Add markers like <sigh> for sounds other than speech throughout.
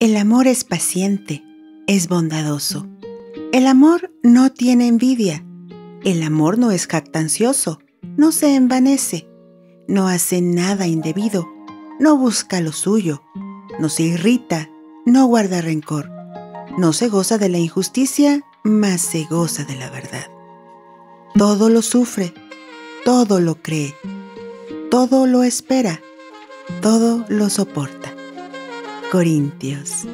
El amor es paciente, es bondadoso. El amor no tiene envidia. El amor no es jactancioso, no se envanece, no hace nada indebido, no busca lo suyo, no se irrita, no guarda rencor, no se goza de la injusticia, mas se goza de la verdad. Todo lo sufre, todo lo cree, todo lo espera, todo lo soporta. Corintios.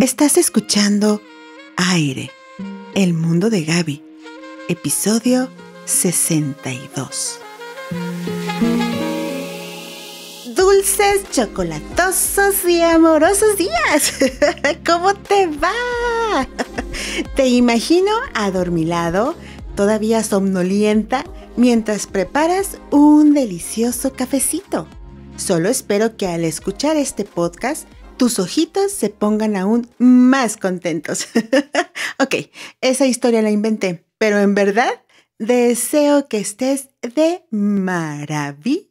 Estás escuchando Aire, el mundo de Gaby, episodio 62. Dulces, chocolatosos y amorosos días. <laughs> ¿Cómo te va? Te imagino adormilado, todavía somnolienta, mientras preparas un delicioso cafecito. Solo espero que al escuchar este podcast tus ojitos se pongan aún más contentos. <laughs> ok, esa historia la inventé, pero en verdad deseo que estés de maravilla.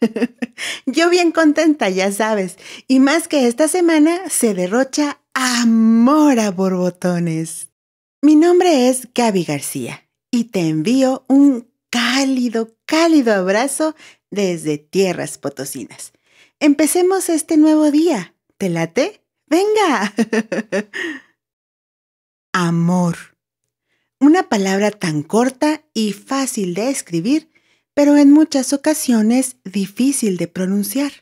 <laughs> Yo bien contenta, ya sabes, y más que esta semana se derrocha amor a borbotones. Mi nombre es Gaby García y te envío un cálido, cálido abrazo desde tierras potosinas. Empecemos este nuevo día. ¿Te late? Venga. <laughs> Amor. Una palabra tan corta y fácil de escribir, pero en muchas ocasiones difícil de pronunciar.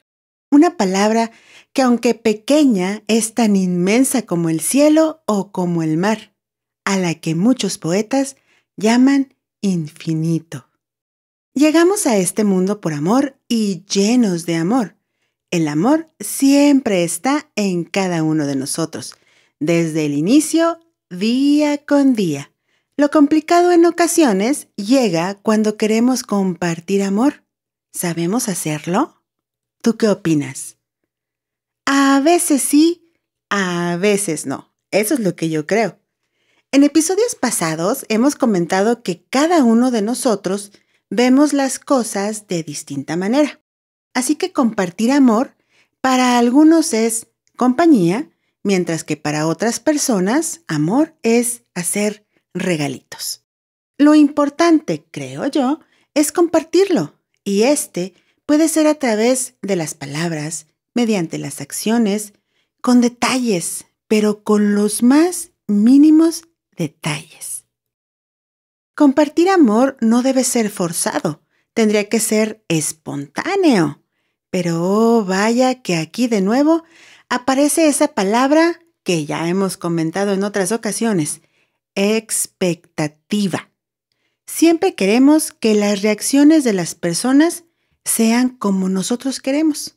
Una palabra que aunque pequeña es tan inmensa como el cielo o como el mar, a la que muchos poetas llaman infinito. Llegamos a este mundo por amor y llenos de amor. El amor siempre está en cada uno de nosotros, desde el inicio, día con día. Lo complicado en ocasiones llega cuando queremos compartir amor. ¿Sabemos hacerlo? ¿Tú qué opinas? A veces sí, a veces no. Eso es lo que yo creo. En episodios pasados hemos comentado que cada uno de nosotros vemos las cosas de distinta manera. Así que compartir amor para algunos es compañía, mientras que para otras personas amor es hacer regalitos. Lo importante, creo yo, es compartirlo, y este puede ser a través de las palabras, mediante las acciones, con detalles, pero con los más mínimos detalles. Compartir amor no debe ser forzado, tendría que ser espontáneo. Pero oh, vaya que aquí de nuevo aparece esa palabra que ya hemos comentado en otras ocasiones, expectativa. Siempre queremos que las reacciones de las personas sean como nosotros queremos,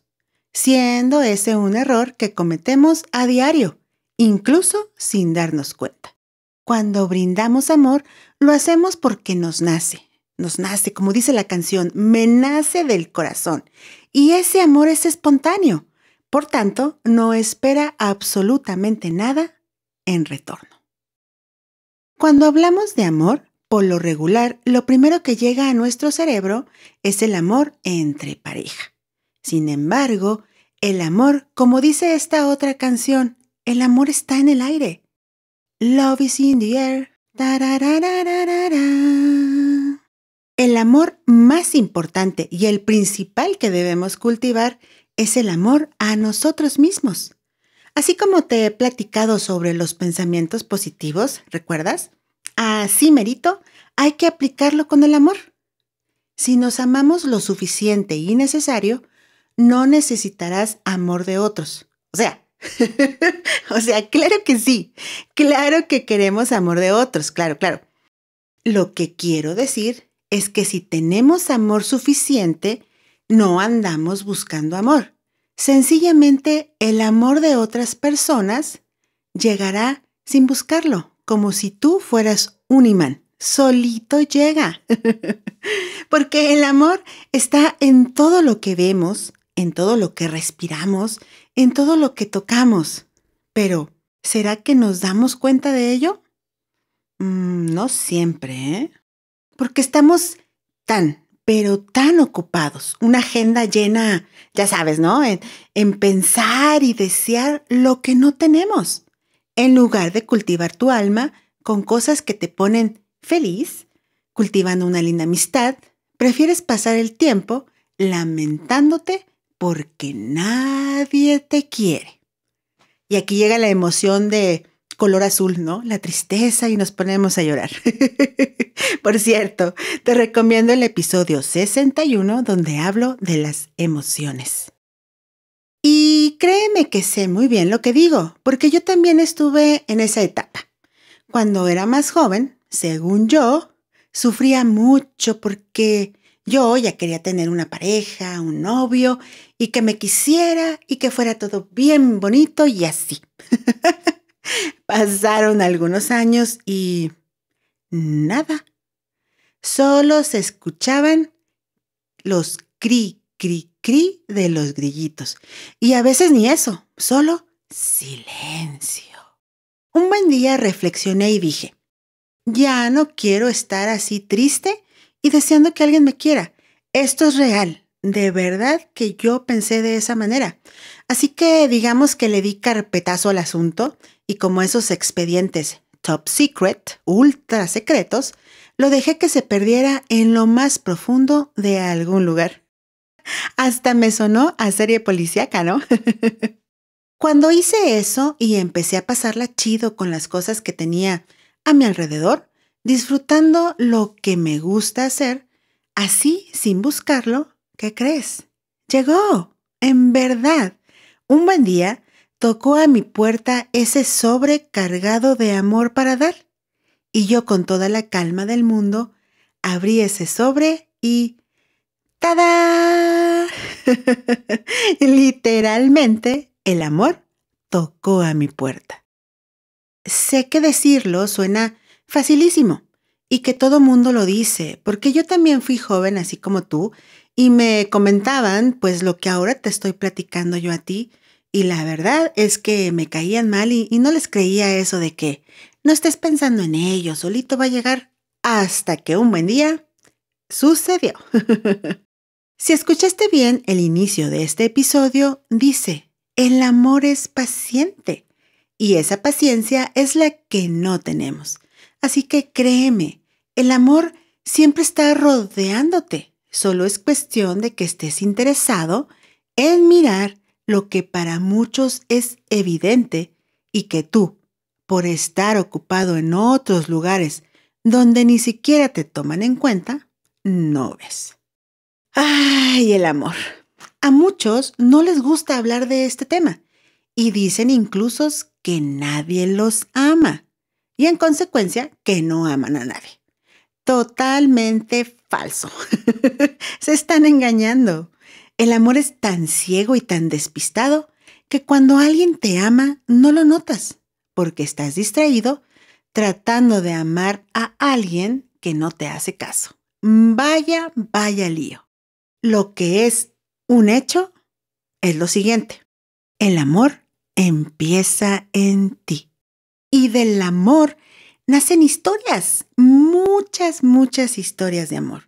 siendo ese un error que cometemos a diario, incluso sin darnos cuenta. Cuando brindamos amor, lo hacemos porque nos nace. Nos nace, como dice la canción, me nace del corazón. Y ese amor es espontáneo. Por tanto, no espera absolutamente nada en retorno. Cuando hablamos de amor, por lo regular, lo primero que llega a nuestro cerebro es el amor entre pareja. Sin embargo, el amor, como dice esta otra canción, el amor está en el aire. Love is in the air. El amor más importante y el principal que debemos cultivar es el amor a nosotros mismos. Así como te he platicado sobre los pensamientos positivos, ¿recuerdas? Así merito, hay que aplicarlo con el amor. Si nos amamos lo suficiente y necesario, no necesitarás amor de otros. O sea, <laughs> o sea, claro que sí, claro que queremos amor de otros, claro, claro. Lo que quiero decir es que si tenemos amor suficiente, no andamos buscando amor. Sencillamente el amor de otras personas llegará sin buscarlo, como si tú fueras un imán. Solito llega. <laughs> Porque el amor está en todo lo que vemos, en todo lo que respiramos, en todo lo que tocamos. Pero, ¿será que nos damos cuenta de ello? Mm, no siempre, ¿eh? Porque estamos tan, pero tan ocupados, una agenda llena, ya sabes, ¿no? En, en, pensar y desear lo que no tenemos, en lugar de cultivar tu alma con cosas que te ponen feliz, cultivando una linda amistad, prefieres pasar el tiempo lamentándote porque nadie te quiere. Y aquí llega la emoción de color azul, ¿no? La tristeza y nos ponemos a llorar. <laughs> Por cierto, te recomiendo el episodio 61 donde hablo de las emociones. Y créeme que sé muy bien lo que digo, porque yo también estuve en esa etapa. Cuando era más joven, según yo, sufría mucho porque yo ya quería tener una pareja, un novio, y que me quisiera y que fuera todo bien bonito y así. <laughs> Pasaron algunos años y nada. Solo se escuchaban los cri, cri, cri de los grillitos. Y a veces ni eso, solo silencio. Un buen día reflexioné y dije, ya no quiero estar así triste y deseando que alguien me quiera. Esto es real. De verdad que yo pensé de esa manera. Así que digamos que le di carpetazo al asunto y como esos expedientes top secret, ultra secretos, lo dejé que se perdiera en lo más profundo de algún lugar. Hasta me sonó a serie policíaca, ¿no? <laughs> Cuando hice eso y empecé a pasarla chido con las cosas que tenía a mi alrededor, disfrutando lo que me gusta hacer, así sin buscarlo, ¿qué crees? Llegó, en verdad. Un buen día tocó a mi puerta ese sobre cargado de amor para dar. Y yo con toda la calma del mundo abrí ese sobre y... ¡Tada! <laughs> Literalmente, el amor tocó a mi puerta. Sé que decirlo suena facilísimo y que todo mundo lo dice, porque yo también fui joven así como tú y me comentaban pues lo que ahora te estoy platicando yo a ti y la verdad es que me caían mal y, no les creía eso de que no estés pensando en ello, solito va a llegar hasta que un buen día sucedió. <laughs> si escuchaste bien el inicio de este episodio, dice, el amor es paciente y esa paciencia es la que no tenemos. Así que créeme, el amor siempre está rodeándote. Solo es cuestión de que estés interesado en mirar lo que para muchos es evidente y que tú, por estar ocupado en otros lugares donde ni siquiera te toman en cuenta, no ves. ¡Ay, el amor! A muchos no les gusta hablar de este tema y dicen incluso que nadie los ama y en consecuencia que no aman a nadie. Totalmente falso. <laughs> Se están engañando. El amor es tan ciego y tan despistado que cuando alguien te ama no lo notas, porque estás distraído tratando de amar a alguien que no te hace caso. Vaya, vaya lío. Lo que es un hecho es lo siguiente. El amor empieza en ti. Y del amor nacen historias, muchas, muchas historias de amor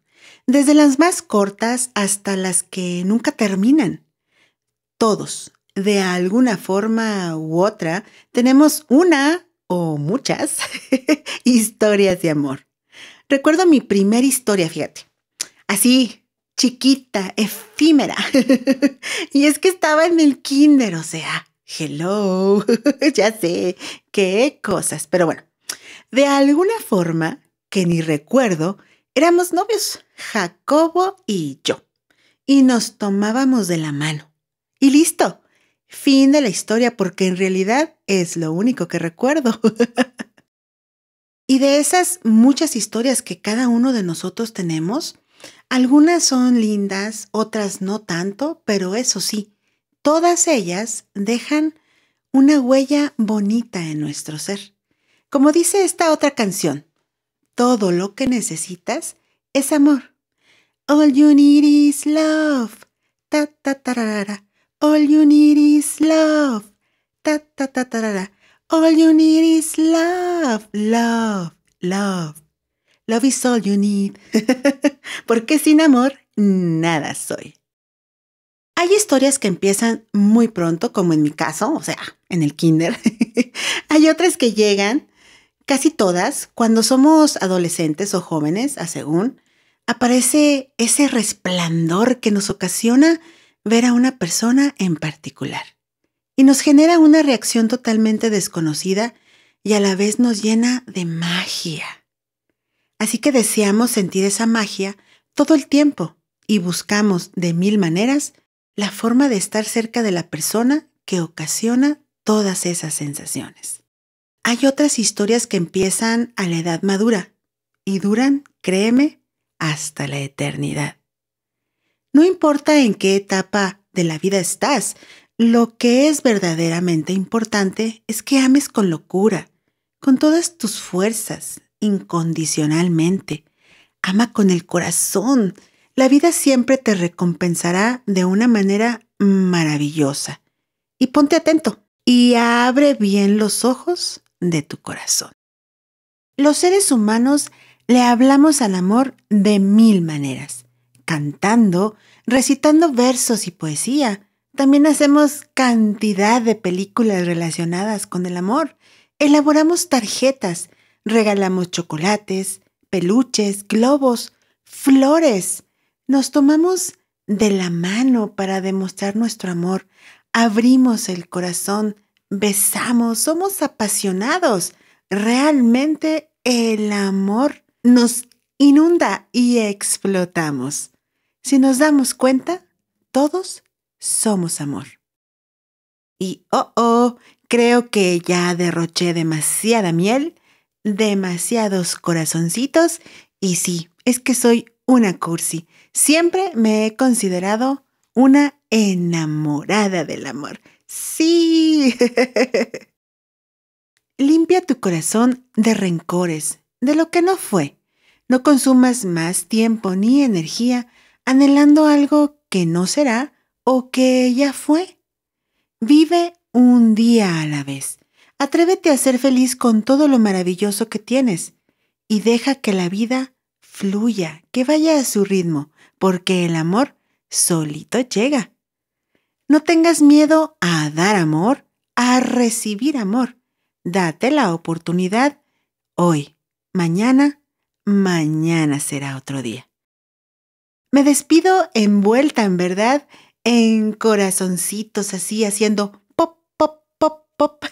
desde las más cortas hasta las que nunca terminan. Todos, de alguna forma u otra, tenemos una o muchas <laughs> historias de amor. Recuerdo mi primera historia, fíjate. Así, chiquita, efímera. <laughs> y es que estaba en el kinder, o sea, hello, <laughs> ya sé, qué cosas. Pero bueno, de alguna forma que ni recuerdo, Éramos novios, Jacobo y yo, y nos tomábamos de la mano. Y listo, fin de la historia porque en realidad es lo único que recuerdo. <laughs> y de esas muchas historias que cada uno de nosotros tenemos, algunas son lindas, otras no tanto, pero eso sí, todas ellas dejan una huella bonita en nuestro ser. Como dice esta otra canción, todo lo que necesitas es amor. All you need is love. Ta ta tarara. All you need is love. Ta ta ta tarara. All you need is love, love, love. Love is all you need. <laughs> Porque sin amor, nada soy. Hay historias que empiezan muy pronto, como en mi caso, o sea, en el kinder. <laughs> Hay otras que llegan, casi todas, cuando somos adolescentes o jóvenes, a según, aparece ese resplandor que nos ocasiona ver a una persona en particular y nos genera una reacción totalmente desconocida y a la vez nos llena de magia. Así que deseamos sentir esa magia todo el tiempo y buscamos de mil maneras la forma de estar cerca de la persona que ocasiona todas esas sensaciones. Hay otras historias que empiezan a la edad madura y duran, créeme, hasta la eternidad. No importa en qué etapa de la vida estás, lo que es verdaderamente importante es que ames con locura, con todas tus fuerzas, incondicionalmente. Ama con el corazón, la vida siempre te recompensará de una manera maravillosa. Y ponte atento y abre bien los ojos de tu corazón. Los seres humanos le hablamos al amor de mil maneras, cantando, recitando versos y poesía. También hacemos cantidad de películas relacionadas con el amor. Elaboramos tarjetas, regalamos chocolates, peluches, globos, flores. Nos tomamos de la mano para demostrar nuestro amor, abrimos el corazón, besamos, somos apasionados. Realmente el amor nos inunda y explotamos. Si nos damos cuenta, todos somos amor. Y oh, oh, creo que ya derroché demasiada miel, demasiados corazoncitos, y sí, es que soy una cursi. Siempre me he considerado una enamorada del amor. Sí. <laughs> Limpia tu corazón de rencores, de lo que no fue. No consumas más tiempo ni energía anhelando algo que no será o que ya fue. Vive un día a la vez. Atrévete a ser feliz con todo lo maravilloso que tienes y deja que la vida fluya, que vaya a su ritmo, porque el amor solito llega. No tengas miedo a dar amor, a recibir amor. Date la oportunidad hoy, mañana, mañana será otro día. Me despido envuelta, en verdad, en corazoncitos así, haciendo pop, pop, pop, pop,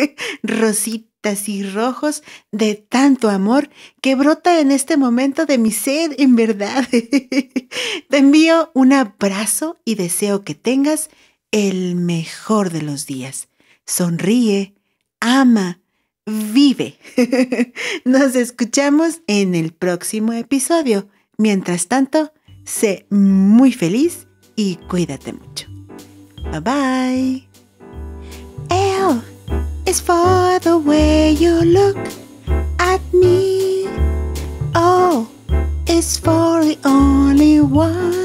<laughs> rosita y rojos de tanto amor que brota en este momento de mi sed, en verdad. <laughs> Te envío un abrazo y deseo que tengas el mejor de los días. Sonríe, ama, vive. <laughs> Nos escuchamos en el próximo episodio. Mientras tanto, sé muy feliz y cuídate mucho. Bye bye. Is for the way you look at me. Oh, it's for the only one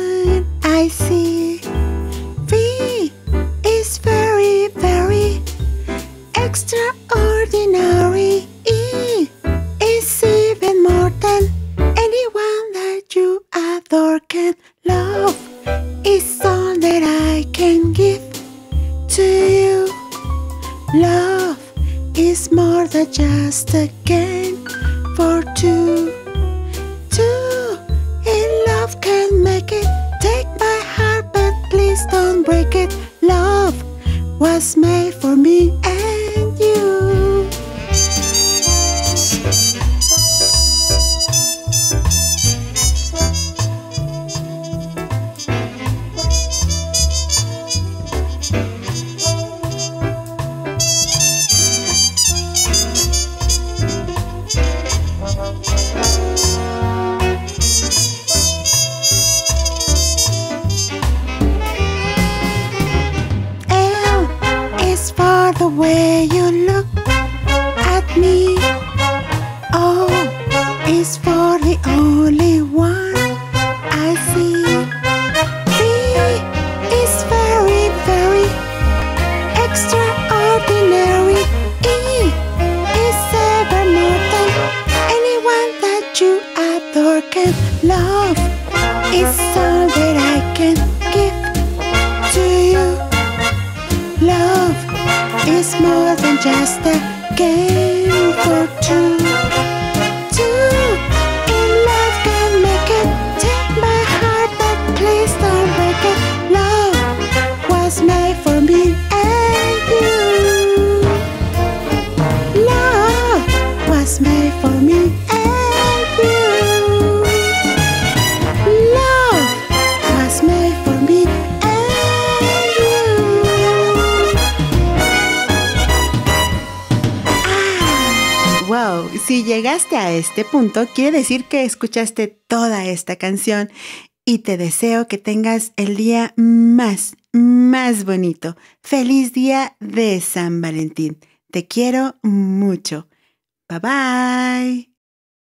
Christmas. broken love is all that I can give to you. Love is more than just a game for llegaste a este punto, quiere decir que escuchaste toda esta canción y te deseo que tengas el día más, más bonito. Feliz día de San Valentín. Te quiero mucho. Bye bye.